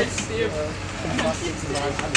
jetzt äh, umfasst sozusagen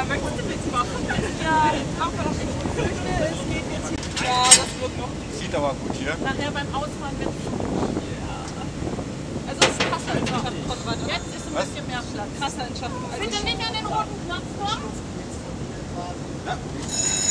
Martina, möchtest du mitmachen? Ja, aber es geht jetzt hier. Ja, das wird noch Sieht aber gut hier. nachher beim Ausfahren wird ja. Also es ist krasser in Konrad. Jetzt ist ein bisschen mehr Platz. Krasser in. Also Bitte nicht an den roten Knopf kommen. Druck.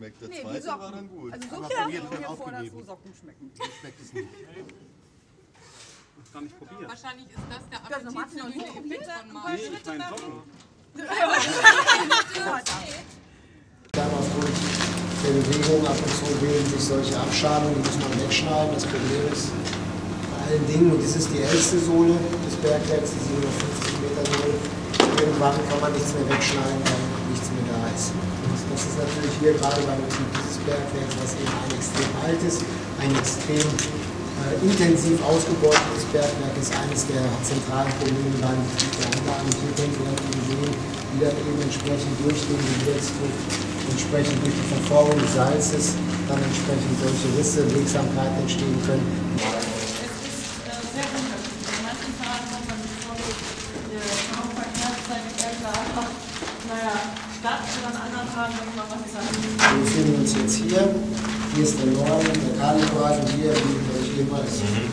Geschmeckt. Der zweite war dann gut. Also so viel mir vor, dass so Socken schmecken. schmeckt es nicht. Gar nicht probiert. Wahrscheinlich ist das der Ja, so Martin und appetitlösende so Effekt probiert. Martin. Nee, ich meine Socken. Dann aufgrund der Bewegung ab und zu bilden sich solche Abschalungen, die muss man wegschneiden. Das Problem ist bei allen Dingen, und das ist die älteste Sohle des Bergwerks, die 750 Meter Sohle, irgendwann kann man nichts mehr wegschneiden, weil nichts mehr da ist. Das ist natürlich hier gerade beim Betrieb dieses Bergwerks, was eben ein extrem altes, ein extrem äh, intensiv ausgebeutetes Bergwerk ist, eines der zentralen Probleme beim Betrieb der Anlage. Und hier können Sie eben sehen, wie dann eben entsprechend durch den Gebirgsdruck, entsprechend durch die Verformung des Salzes, dann entsprechend solche Risse, Wirksamkeiten entstehen können. Es ist äh, sehr unterschiedlich. In manchen Tagen hat man voll der Verkehrszeitverkehr einfach, naja, Stadt und an anderen fahren, sag ich mal, was ist? Wir befinden uns jetzt hier. Hier ist der Norden, der Kalibereich und hier, wie ich eben als äh,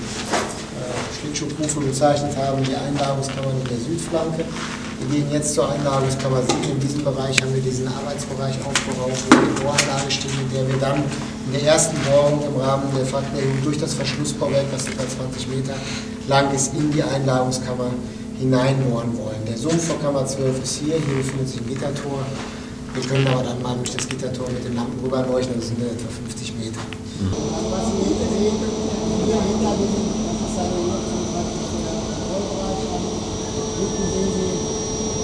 Schlittschuhkufe bezeichnet habe, die Einladungskammer in der Südflanke. Wir gehen jetzt zur Einladungskammer 7. In diesem Bereich haben wir diesen Arbeitsbereich aufgebaut, wo die Bohranlage steht, in der wir dann in der ersten Bohrung im Rahmen der Faktenlegung durch das Verschlussbauwerk, das etwa 20 Meter lang ist, in die Einladungskammer hineinbohren wollen. Der Sumpf von Kammer 12 ist hier, hier befindet sich ein Gittertor. Wir können aber dann mal durch das Gittertor mit den Lampen rüberleuchten, das sind etwa 50 Meter. Also was Sie hinten sehen, hier hinter diesem, das ist eine Nutzung praktisch der Kontrollbereich an. Hinten sehen Sie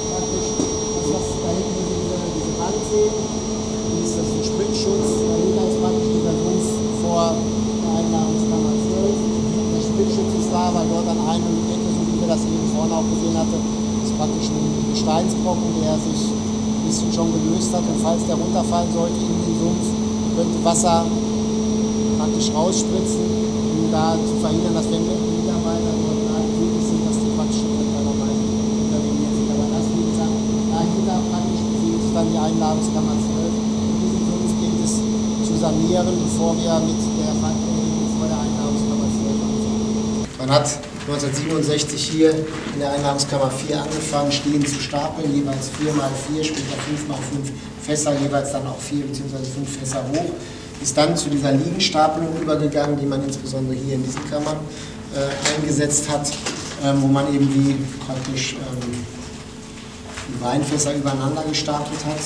praktisch das, was da hinten diese, diese Wand sehen. Hier ist das ein Spritzschutz, dahinter ist praktisch dieser Sumpf vor der Einladungskammer 12. Der Spritzschutz ist da, weil dort an einem Ecke, wir das eben vorne auch gesehen hatten, ist praktisch ein Gesteinsbrocken, der sich ein bisschen schon gelöst hat. Und falls der runterfallen sollte in den Sumpf, könnte Wasser praktisch rausspritzen, um da zu verhindern, dass wenn Mitarbeiter dort tätig sind, dass die praktisch normalerweise interveniert sind. Aber das, wie gesagt, dahinter praktisch befindet sich dann die Einladungskammer 12. Und diesen Sumpf gilt es zu sanieren, bevor wir mit der Verantwortung vor der Einladungskammer 12 anfangen. Man hat 1967 hier in der Einladungskammer 4 angefangen, Stehen zu stapeln, jeweils 4 x 4, später 5 x 5 Fässer, jeweils dann auch 4 bzw. 5 Fässer hoch. Ist dann zu dieser Liegenstapelung übergegangen, die man insbesondere hier in diesen Kammern äh, eingesetzt hat, ähm, wo man eben die praktisch ähm, die Weinfässer übereinander gestapelt hat.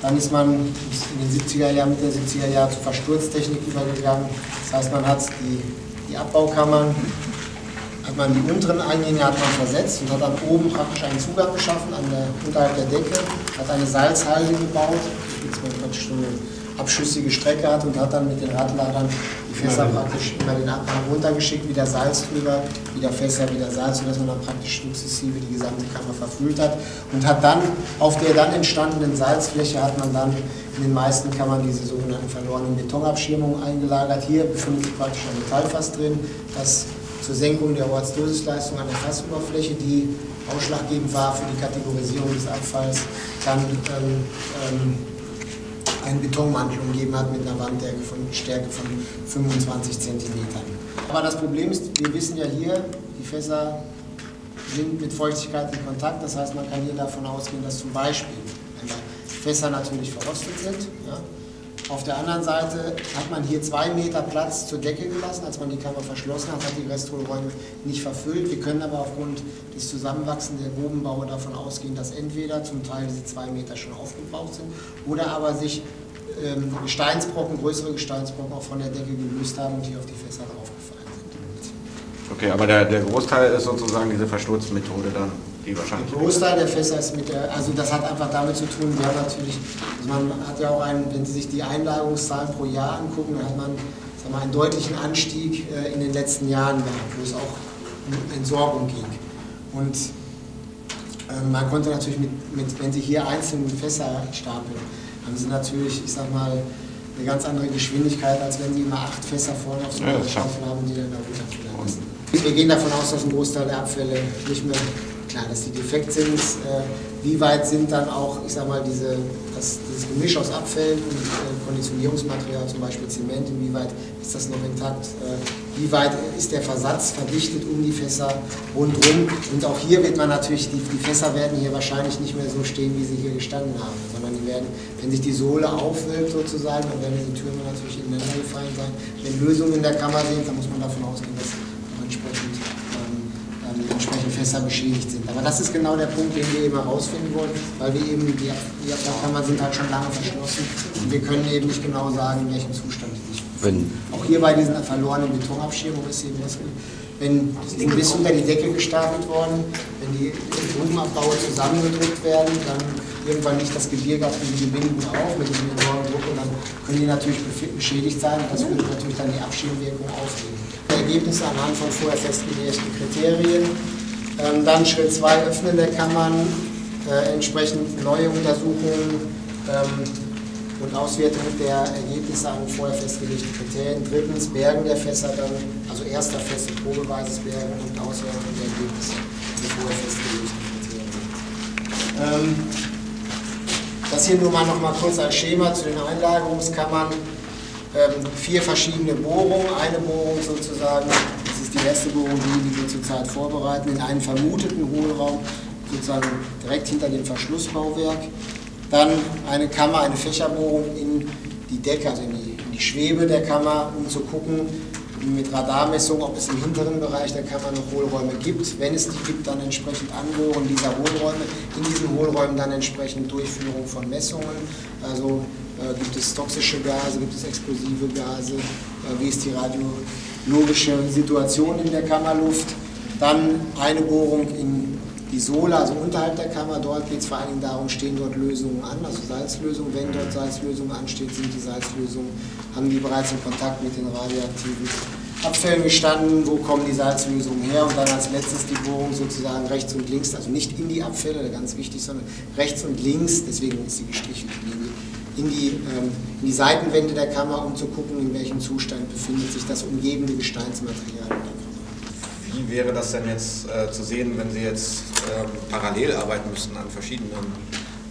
Dann ist man in den 70er Jahren, Mitte der 70er Jahre zur Versturztechnik übergegangen. Das heißt, man hat die, die Abbaukammern hat man die unteren Eingänge hat man versetzt und hat dann oben praktisch einen Zugang geschaffen an der, unterhalb der Decke, hat eine Salzhalde gebaut, dass man praktisch so eine abschüssige Strecke hat und hat dann mit den Radladern die Fässer praktisch über den Abhang runtergeschickt, wieder Salz drüber, wieder Fässer, wieder Salz, sodass man dann praktisch sukzessive die gesamte Kammer verfüllt hat und hat dann auf der dann entstandenen Salzfläche hat man dann in den meisten Kammern diese sogenannten verlorenen Betonabschirmungen eingelagert. Hier befindet sich praktisch ein Metallfass drin, das zur Senkung der Ortsdosisleistung an der Fassoberfläche, die ausschlaggebend war für die Kategorisierung des Abfalls, dann ähm, ähm, einen Betonmantel umgeben hat mit einer Wandstärke von, Stärke von 25 cm. Aber das Problem ist, wir wissen ja hier, die Fässer sind mit Feuchtigkeit in Kontakt. Das heißt, man kann hier davon ausgehen, dass zum Beispiel, Fässer natürlich verrostet sind, ja, auf der anderen Seite hat man hier zwei Meter Platz zur Decke gelassen, als man die Kammer verschlossen hat, hat die Resthohlräume nicht verfüllt. Wir können aber aufgrund des Zusammenwachsens der Grubenbaue davon ausgehen, dass entweder zum Teil diese zwei Meter schon aufgebraucht sind oder aber sich ähm, Gesteinsbrocken, größere Gesteinsbrocken auch von der Decke gelöst haben und hier auf die Fässer draufgefallen sind. Okay, aber der, der Großteil ist sozusagen diese Versturzmethode dann, die wahrscheinlich. Der Großteil der Fässer ist mit der, also das hat einfach damit zu tun, wir haben natürlich, also man hat ja auch einen, wenn Sie sich die Einlagerungszahlen pro Jahr angucken, dann hat man sagen wir, einen deutlichen Anstieg äh, in den letzten Jahren gehabt, wo es auch um Entsorgung ging. Und äh, man konnte natürlich mit, mit, wenn Sie hier einzelne Fässer stapeln, haben Sie natürlich, ich sag mal, eine ganz andere Geschwindigkeit, als wenn Sie immer acht Fässer vorne auf so Ja. Schaufel haben, die dann da runterfallen müssen. Wir gehen davon aus, dass ein Großteil der Abfälle nicht mehr, klar, dass die defekt sind. Äh, wie weit sind dann auch, ich sag mal, diese, das, dieses Gemisch aus Abfällen und äh, Konditionierungsmaterial, zum Beispiel Zement, inwieweit ist das noch intakt? Äh, wie weit ist der Versatz verdichtet um die Fässer rundherum? Und auch hier wird man natürlich, die, die Fässer werden hier wahrscheinlich nicht mehr so stehen, wie sie hier gestanden haben, sondern die werden, wenn sich die Sohle aufwölbt sozusagen, dann werden die Türme natürlich ineinander gefallen sein. Wenn Lösungen in der Kammer sind, dann muss man davon ausgehen, dass auch entsprechend, ähm, ähm, Fässer beschädigt sind. Aber das ist genau der Punkt, den wir eben herausfinden wollen, weil wir eben, die, die Abfallkammern sind halt schon lange verschlossen und wir können eben nicht genau sagen, in welchem Zustand die sich Wenn, auch hier bei diesen verlorenen Betonabschirmungen ist eben das, wenn das Ding bis unter die Decke gestapelt worden, wenn die Grubenabbaue zusammengedrückt werden, dann irgendwann nicht das Gebirge auf die Gebinden auf mit diesem enormen Druck und dann können die natürlich beschädigt sein und das würde natürlich dann die Abschirmwirkung aufheben. Ergebnisse anhand von vorher festgelegten Kriterien. Ähm, dann Schritt 2, Öffnen der Kammern, äh, entsprechend neue Untersuchungen. Ähm, und Auswertung der Ergebnisse an vorher festgelegten Kriterien. Drittens Bergen der Fässer dann, also erster Fässer, probeweises Bergen und Auswertung der Ergebnisse an vorher festgelegten Kriterien. Ähm, Das hier nur mal noch mal kurz als Schema zu den Einlagerungskammern. Vier verschiedene Bohrungen, eine Bohrung sozusagen, ist die erste Bohrung, die, wir zurzeit vorbereiten, in einen vermuteten Hohlraum, sozusagen direkt hinter dem Verschlussbauwerk. Dann eine Kammer, eine Fächerbohrung in die Decke, also in die, in die Schwebe der Kammer, um zu gucken, mit Radarmessung, ob es im hinteren Bereich der Kammer noch Hohlräume gibt. Wenn es die gibt, dann entsprechend Anbohren dieser Hohlräume. In diesen Hohlräumen dann entsprechend Durchführung von Messungen. Also äh, gibt es toxische Gase, gibt es explosive Gase, äh, wie ist die radiologische Situation in der Kammerluft. Dann eine Bohrung in die Sohle, also unterhalb der Kammer, dort geht es vor allen Dingen darum, stehen dort Lösungen an, also Salzlösungen. Wenn dort Salzlösungen ansteht, sind die Salzlösungen, haben die bereits in Kontakt mit den radioaktiven Abfällen gestanden, wo kommen die Salzlösungen her? Und dann als letztes die Bohrung sozusagen rechts und links, also nicht in die Abfälle, ganz wichtig, sondern rechts und links, deswegen ist sie gestrichen, in die, ähm, in die Seitenwände der Kammer, um zu gucken, in welchem Zustand befindet sich das umgebende Gesteinsmaterial wie wäre das denn jetzt äh, zu sehen, wenn Sie jetzt äh, parallel arbeiten müssten an verschiedenen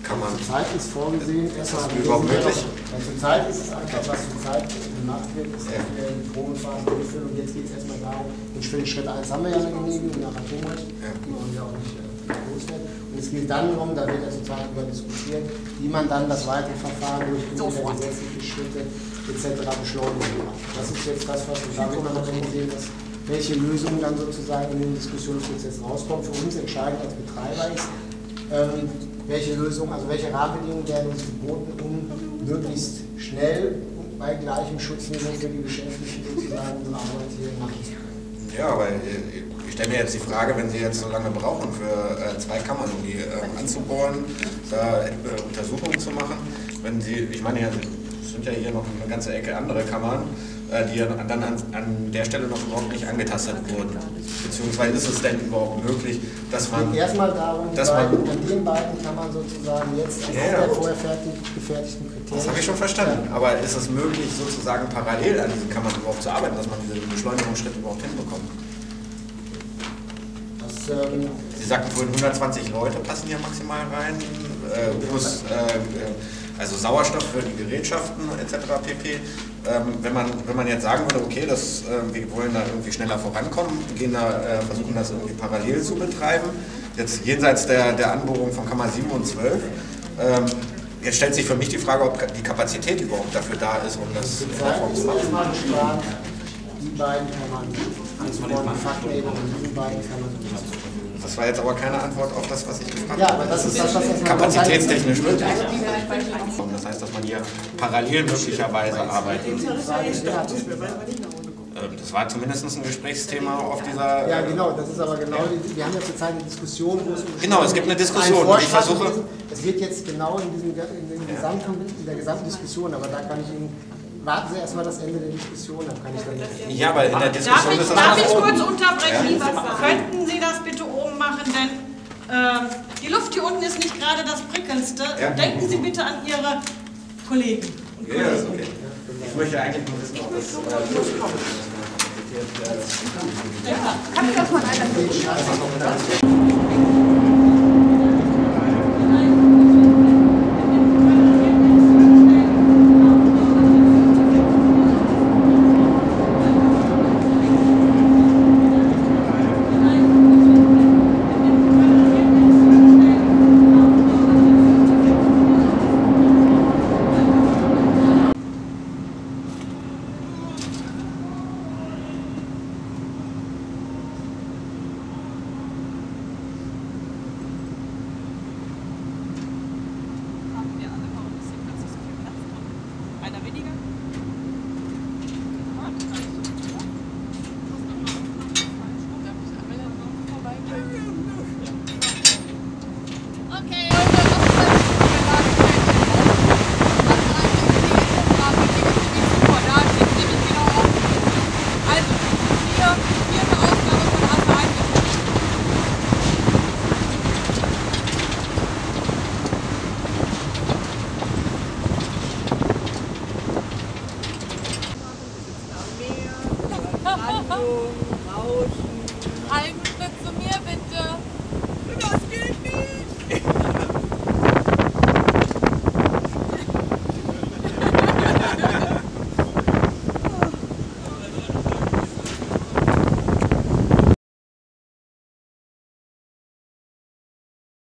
Kammern? Zurzeit ist vorgesehen, erstmal. Ist das überhaupt möglich? Ja, zurzeit ist es einfach, was zurzeit gemacht wird, ist, dass wir die Probenphase durchführen und jetzt geht es erstmal darum, den Schritt 1 haben wir ja eine Genehmigung nach Atomrecht, ja. die wollen wir auch nicht loswerden. Und es geht dann darum, da wird ja zurzeit über diskutiert, wie man dann das weitere Verfahren durch gesetzliche Schritte etc. beschleunigen kann. Das ist jetzt das, was wir da man noch sehen, dass welche Lösung dann sozusagen in den Diskussionsprozess rauskommt. Für uns entscheidend als Betreiber ist, ähm, welche Lösung, also welche Rahmenbedingungen werden uns geboten, um möglichst schnell und bei gleichem Schutzniveau für die Beschäftigten sozusagen unsere Arbeit hier machen zu können. Ja, aber ich stelle mir jetzt die Frage, wenn Sie jetzt so lange brauchen für äh, zwei Kammern, um die äh, anzubohren, da äh, Untersuchungen zu machen, wenn Sie, ich meine, es sind ja hier noch eine ganze Ecke andere Kammern, äh, die dann an, an, der Stelle noch überhaupt nicht angetastet wurden. Beziehungsweise ist es denn überhaupt möglich, dass man... Erstmal darum, dass man, an den beiden kann man sozusagen jetzt ja, der vorher fertig, gefertigten Kriterien... Das habe ich schon verstanden. Aber ist es möglich, sozusagen parallel an diesen Kammern überhaupt zu arbeiten, dass man diese Beschleunigungsschritte überhaupt hinbekommt? Das, ähm, Sie sagten vorhin, 120 Leute passen hier maximal rein, äh, plus... Äh, also Sauerstoff für die Gerätschaften etc. pp. Ähm, wenn, man, wenn man jetzt sagen würde, okay, das, äh, wir wollen da irgendwie schneller vorankommen, gehen da, äh, versuchen das irgendwie parallel zu betreiben, jetzt jenseits der, der Anbohrung von Kammer 7 und 12, ähm, jetzt stellt sich für mich die Frage, ob die Kapazität überhaupt dafür da ist, um das in der Form zu machen. Die beiden Kammern, also die Faktenebene und die beiden Kammern das war jetzt aber keine Antwort auf das, was ich gefragt habe. Ja, aber das ist das, was das kapazitätstechnisch möglich ist. Das heißt, dass man hier parallel möglicherweise arbeitet. Ähm, das war zumindest ein Gesprächsthema auf dieser. Ja, genau, das ist aber genau, die, wir haben ja zurzeit eine Diskussion, wo es um Genau, es gibt eine Diskussion. Ich versuche. Es wird jetzt genau in, diesem, in, in, gesamten, in der gesamten Diskussion, aber da kann ich Ihnen warten Sie erstmal das Ende der Diskussion, dann kann ich dann. Ja, aber in der Diskussion darf ich, ist das Darf ich kurz unterbrechen? Ja? Könnten Sie das bitte oben machen, denn äh, die Luft hier unten ist nicht gerade das prickelndste. Ja. Denken Sie bitte an Ihre Kollegen. Und ja, ist okay. Ich möchte eigentlich nur wissen, ob das äh. Ja, kann ich das mal einer